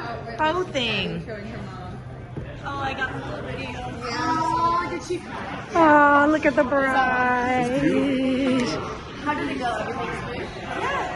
your bow thing. Showing her mom. Oh, I got the little video. Oh, did she? Oh, look at the bride. How did it go? Everything smooth? I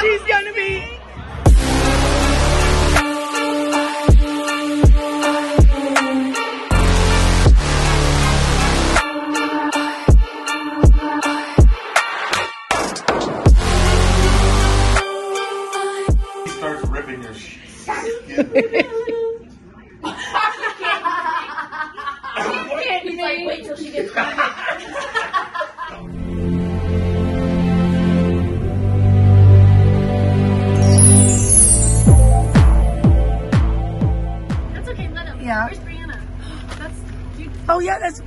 She's gonna be.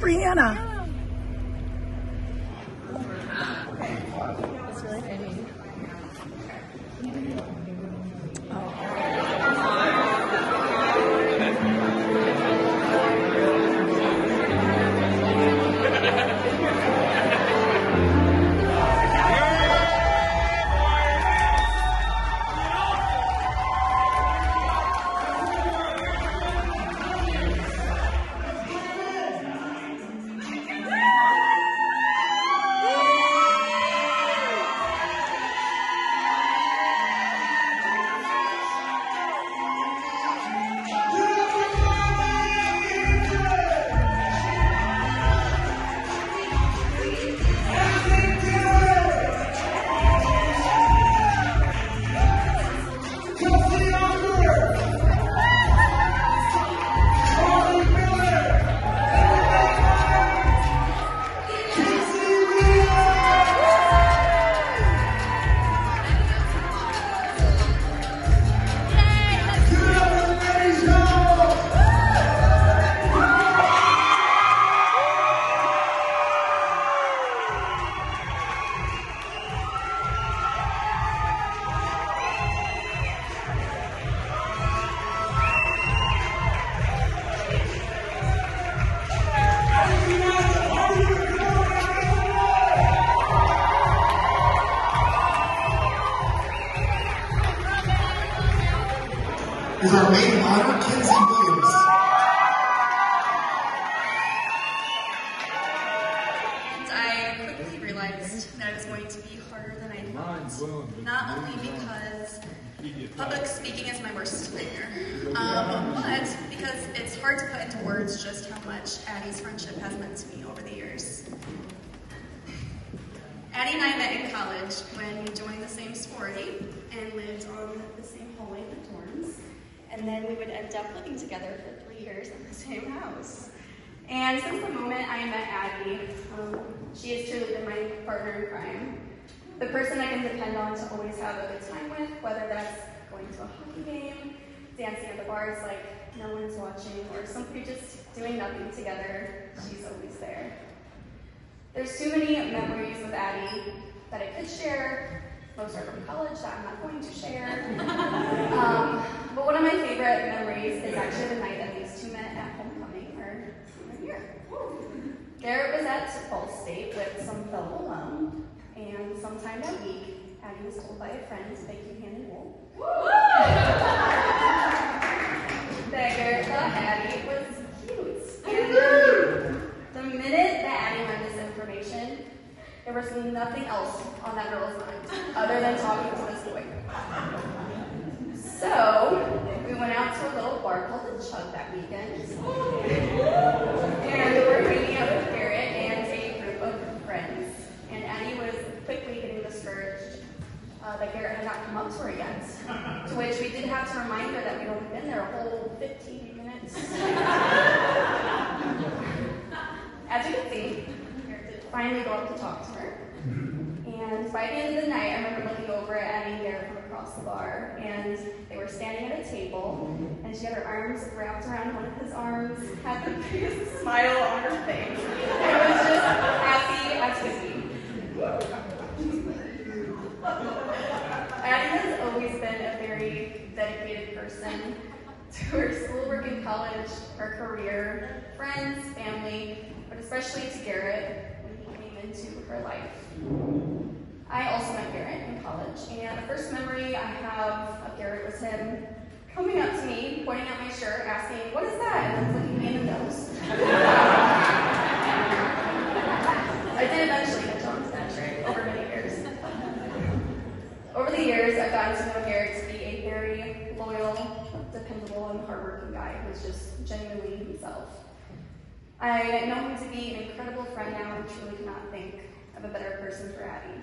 That's our maid of honor, Kinsey Williams. I quickly realized that it was going to be harder than I thought. Not only because public speaking is my worst nightmare, um, but because it's hard to put into words just how much Addie's friendship has meant to me over the years. Addie and I met in college when we joined the same sorority and lived on the same hallway in the dorms. And then we would end up living together for three years in the same house. And since the moment I met Addie, um, she has truly been my partner in crime. The person I can depend on to always have a good time with, whether that's going to a hockey game, dancing at the bars like no one's watching, or simply just doing nothing together, she's always there. There's too many memories with Addie that I could share. Most are from college that I'm not going to share. um, but one of my favorite memories is actually the night that these two met at homecoming, or year. Garrett was at Ball State with some fellow alum, and sometime that week, Addie was told by a friend bake you hand uh, that Garrett had not come up to her yet. to which we did have to remind her that we'd only been there a whole 15 minutes. As you can see, Garrett did finally go up to talk to her. Mm-hmm. And by the end of the night, I remember looking over at Annie Garrett from across the bar, and they were standing at a table, mm-hmm. and she had her arms wrapped around one of his arms, had the biggest smile on her face. Especially to Garrett when he came into her life. I also met Garrett in college, and the first memory I have of Garrett was him coming up to me, pointing at my shirt, asking, What is that? and then flicking me in the nose. I did eventually catch on to that trick over many years. Over the years, I've gotten to know Garrett to be a very loyal, dependable, and hardworking guy who's just genuinely himself. I know him to be incredible now and truly cannot think of a better person for Addie.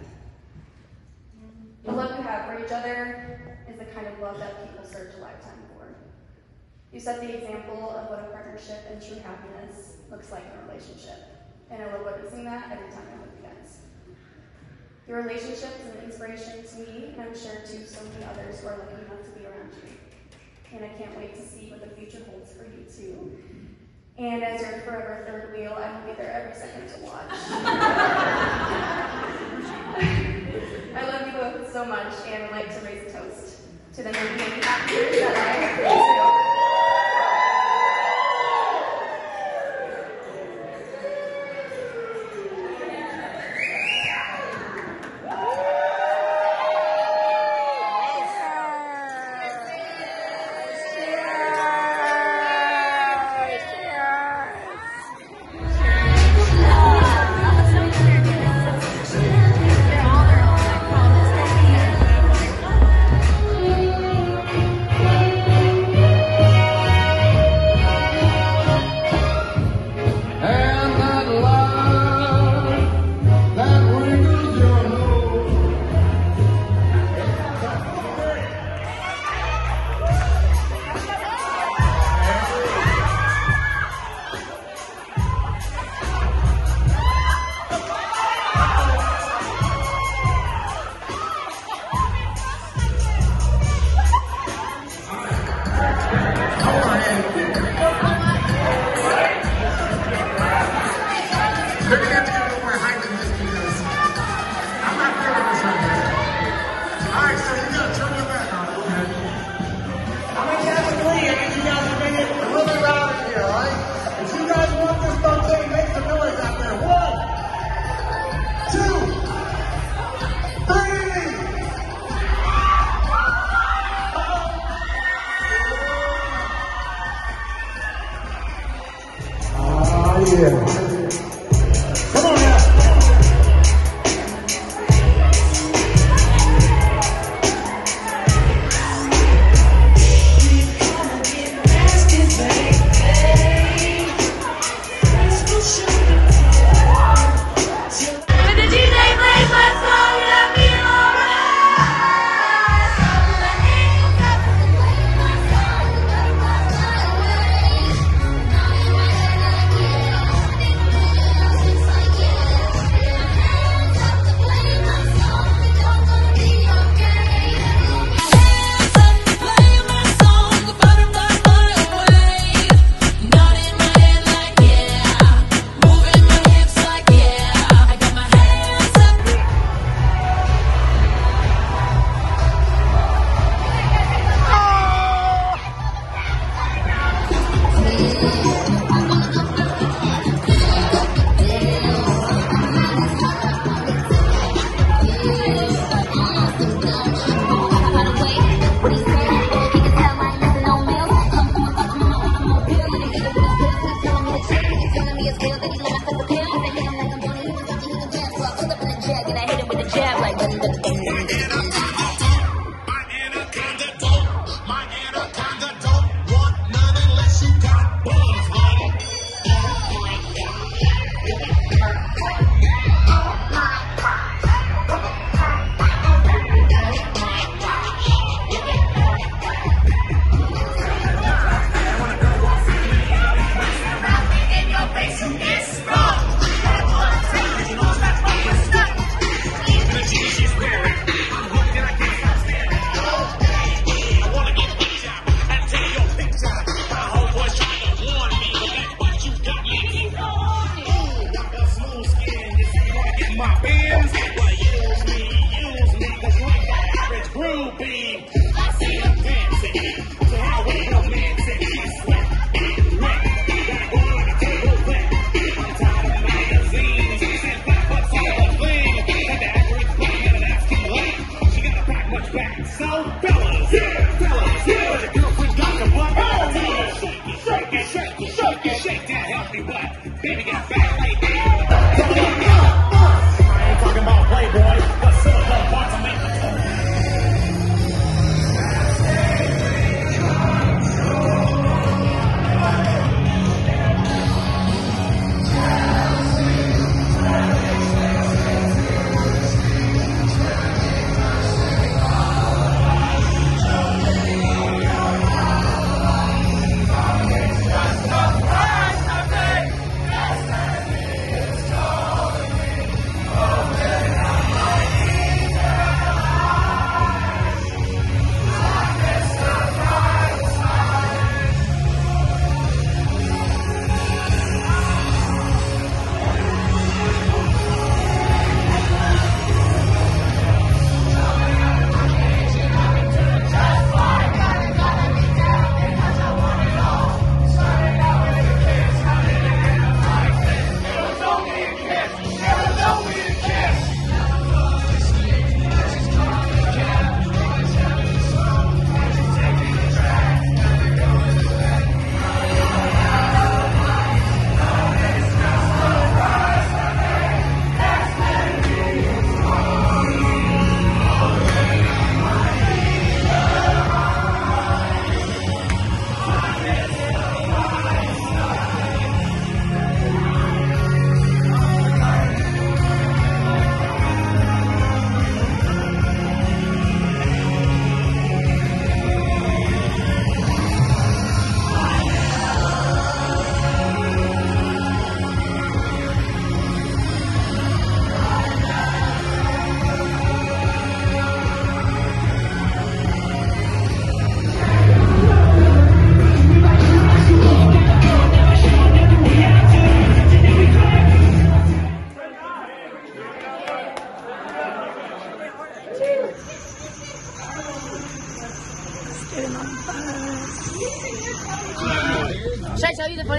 The love you have for each other is the kind of love that people search a lifetime for. You set the example of what a partnership and true happiness looks like in a relationship. And I love witnessing that every time I'm with you guys. Your relationship is an inspiration to me, and I'm sure to so many others who are lucky enough to be around you. And I can't wait to see what the future holds for you too. And as your forever third wheel, I will be there every second to watch. I love you both so much and would like to raise a toast to the many, many that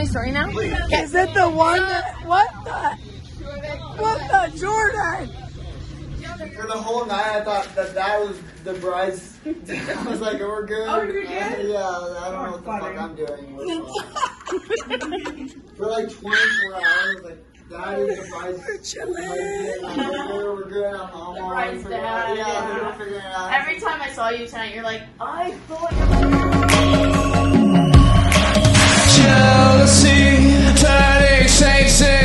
funny story now? Is it the one that, what the, what the, Jordan? For the whole night, I thought that that was the bride's, I was like, we're good. Oh, you're good? Yeah, I don't know what the fuck I'm doing. For like 24 hours, like, that is the bride. We're We're good. I'm home. Yeah, yeah. figuring out. Every time I saw you tonight, you're like, I thought you were. Turning shapes